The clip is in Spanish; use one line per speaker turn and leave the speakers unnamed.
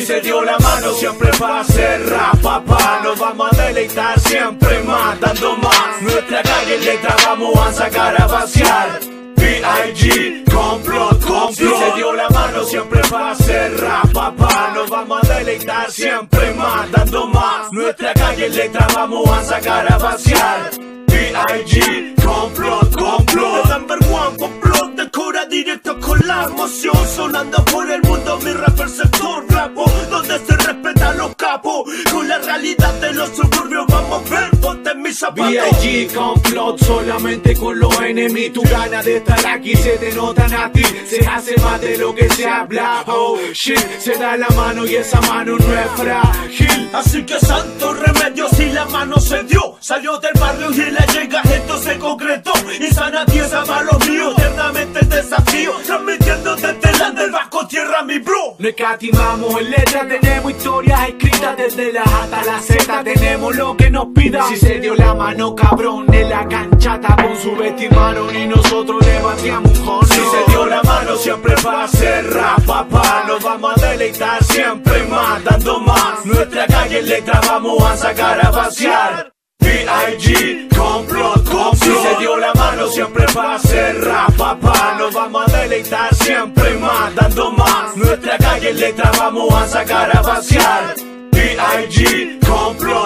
se dio la mano siempre va a ser rap, papá. Nos vamos a deleitar siempre más, dando más. Nuestra calle letra vamos a sacar a vaciar. B.I.G. Complot, complot. Si se dio la mano siempre va a ser rap, papá. Nos vamos a deleitar siempre más, dando más. Nuestra calle letra vamos a sacar a vaciar. B.I.G. Complot,
con la emoción Sonando por el mundo mi rap el sector rapo Donde se respetan los capos Con la realidad de los suburbios vamos a ver Ponte en mis zapatos
B.I.G. Complot solamente con los enemigos Tu gana de estar aquí se te notan a ti Se hace más de lo que se habla Oh shit, se da la mano y esa mano no es frágil
Así que santo remedio si la mano se dio Salió del barrio y la llega esto se concretó para los míos Eternamente el desafío Transmitiendo desde la del bajo tierra mi bro
No escatimamos en letras, tenemos historias escritas desde la A hasta la Z, tenemos lo que nos pidan. Si se dio la mano, cabrón, en la cancha tapón subestimaron y nosotros le batíamos un. Si se dio la mano, siempre va a ser rap, papá. Nos vamos a deleitar siempre más, dando más. Nuestra calle en letra vamos a sacar a vaciar. B.I.G. Complot, complot. Si se dio siempre más, dando más. Nuestra calle letra vamos a sacar a vaciar. B.I.G. Complot.